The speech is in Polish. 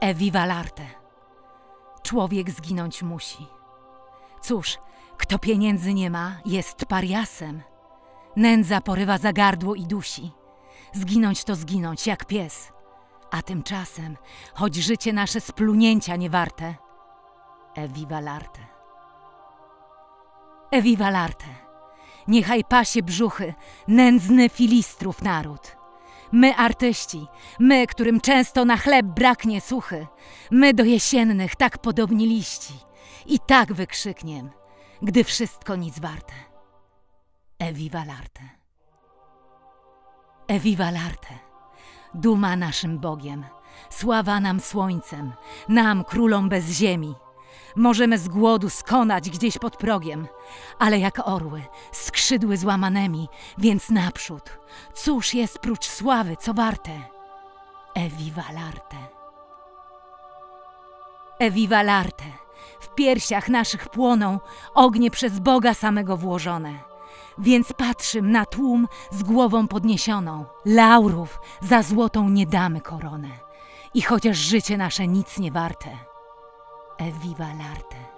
Eviva l'arte. Człowiek zginąć musi. Cóż, kto pieniędzy nie ma, jest pariasem. Nędza porywa za gardło i dusi. Zginąć to zginąć, jak pies. A tymczasem, choć życie nasze splunięcia nie warte, Eviva l'arte. Eviva l'arte. Niechaj pasie brzuchy, nędzny filistrów naród. My artyści, my, którym często na chleb braknie suchy, my do jesiennych tak podobni liści i tak wykrzykniem, gdy wszystko nic warte. Eviva l'arte. L'arte. Duma naszym Bogiem, sława nam słońcem, nam królom bez ziemi. Możemy z głodu skonać gdzieś pod progiem, ale jak orły, skrzydły złamanemi, więc naprzód. Cóż jest prócz sławy, co warte? Eviva l'arte. L'arte. W piersiach naszych płoną ognie przez Boga samego włożone. Więc patrzym na tłum z głową podniesioną. Laurów za złotą nie damy koronę. I chociaż życie nasze nic nie warte, Eviva l'arte.